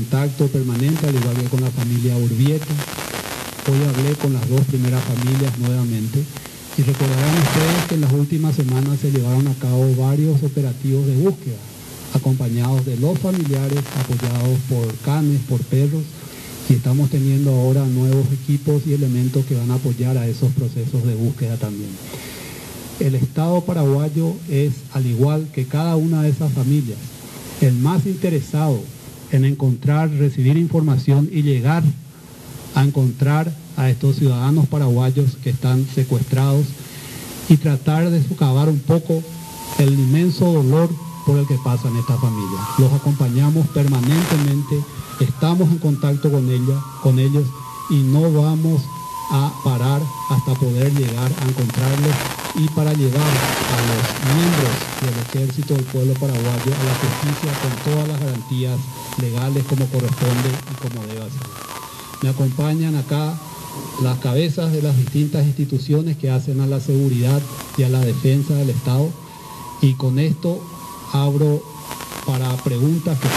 contacto permanente, al igual que con la familia Urbieta. Hoy hablé con las dos primeras familias nuevamente y recordarán ustedes que en las últimas semanas se llevaron a cabo varios operativos de búsqueda, acompañados de los familiares, apoyados por canes, por perros, y estamos teniendo ahora nuevos equipos y elementos que van a apoyar a esos procesos de búsqueda también. El Estado paraguayo es, al igual que cada una de esas familias, el más interesado en encontrar, recibir información y llegar a encontrar a estos ciudadanos paraguayos que están secuestrados y tratar de socavar un poco el inmenso dolor por el que pasan estas familias. Los acompañamos permanentemente, estamos en contacto con, ella, con ellos y no vamos a parar hasta poder llegar a encontrarlos y para llevar a los miembros del Ejército del Pueblo Paraguayo a la justicia con todas las legales como corresponde y como debe ser. Me acompañan acá las cabezas de las distintas instituciones que hacen a la seguridad y a la defensa del Estado y con esto abro para preguntas que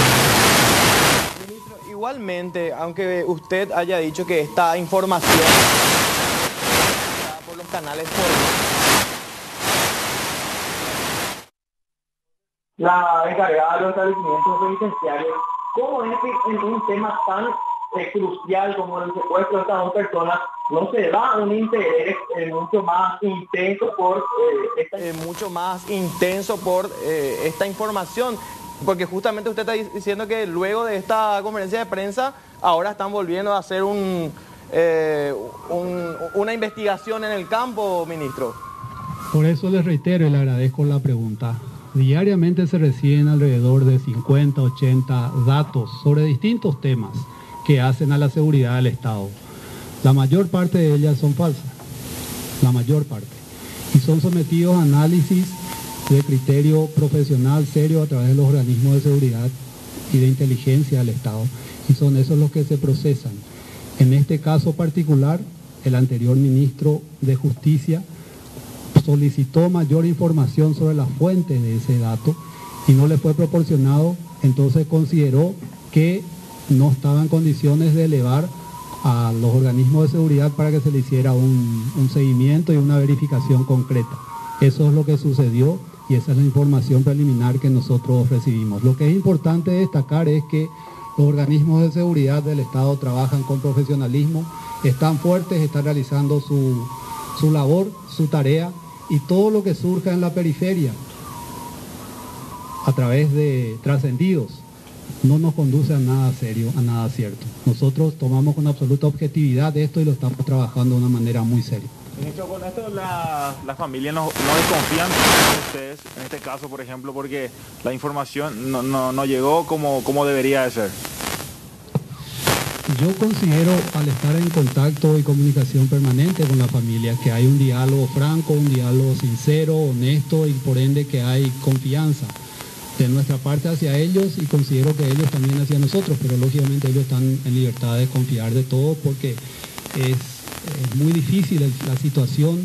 Ministro, igualmente, aunque usted haya dicho que esta información por los canales la encargada de los establecimientos penitenciarios, ¿cómo es que en un tema tan eh, crucial como el secuestro de estas dos personas no se da un interés eh, mucho más intenso por eh, esta... mucho más intenso por esta información? Porque justamente usted está diciendo que luego de esta conferencia de prensa ahora están volviendo a hacer un, una investigación en el campo, ministro. Por eso les reitero y le agradezco la pregunta. Diariamente se reciben alrededor de 50, 80 datos sobre distintos temas que hacen a la seguridad del Estado. La mayor parte de ellas son falsas, la mayor parte. Y son sometidos a análisis de criterio profesional serio a través de los organismos de seguridad y de inteligencia del Estado. Y son esos los que se procesan. En este caso particular, el anterior ministro de Justicia solicitó mayor información sobre las fuentes de ese dato y no le fue proporcionado, entonces consideró que no estaba en condiciones de elevar a los organismos de seguridad para que se le hiciera un, un, seguimiento y una verificación concreta. Eso es lo que sucedió y esa es la información preliminar que nosotros recibimos. Lo que es importante destacar es que los organismos de seguridad del Estado trabajan con profesionalismo, están fuertes, están realizando su, su labor, su tarea y todo lo que surja en la periferia a través de trascendidos no nos conduce a nada serio, a nada cierto. Nosotros tomamos con absoluta objetividad esto y lo estamos trabajando de una manera muy seria. Ministro, con esto la, la familia no, no desconfían de ustedes, en este caso, por ejemplo, porque la información no, no, no llegó como, como debería de ser. Yo considero al estar en contacto y comunicación permanente con la familia que hay un diálogo franco, un diálogo sincero, honesto y por ende que hay confianza de nuestra parte hacia ellos y considero que ellos también hacia nosotros, pero lógicamente ellos están en libertad de confiar de todo porque es, muy difícil la situación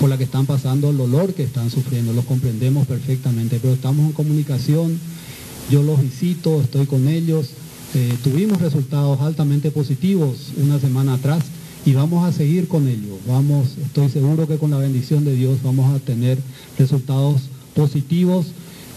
por la que están pasando, el dolor que están sufriendo, lo comprendemos perfectamente, pero estamos en comunicación, yo los visito, estoy con ellos, eh, tuvimos resultados altamente positivos una semana atrás y vamos a seguir con ello. Vamos, estoy seguro que con la bendición de Dios vamos a tener resultados positivos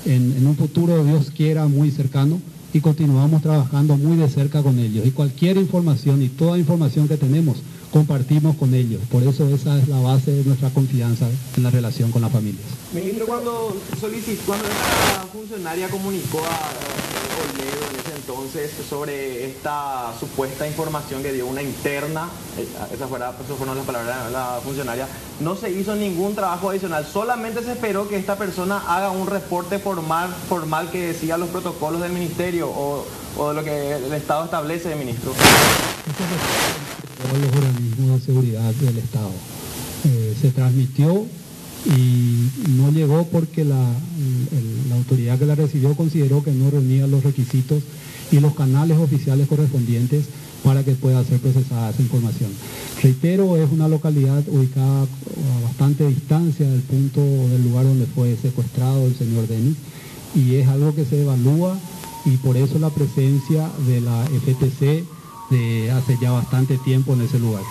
en, en un futuro, Dios quiera, muy cercano y continuamos trabajando muy de cerca con ellos. Y cualquier información y toda información que tenemos, compartimos con ellos. Por eso esa es la base de nuestra confianza en la relación con las familias. Ministro, cuando solicitó, cuando esta funcionaria comunicó a En ese entonces sobre esta supuesta información que dio una interna, esas fueron, esas fueron las palabras de la funcionaria, no se hizo ningún trabajo adicional, solamente se esperó que esta persona haga un reporte formal, formal que decía los protocolos del ministerio o, o de lo que el Estado establece, ministro. Todos los organismos de seguridad del Estado. Eh, se transmitió y no llegó porque la, el, la, autoridad que la recibió consideró que no reunía los requisitos y los canales oficiales correspondientes para que pueda ser procesada esa información. Reitero, es una localidad ubicada a bastante distancia del punto del lugar donde fue secuestrado el señor Denis y es algo que se evalúa y por eso la presencia de la FTC de hace ya bastante tiempo en ese lugar.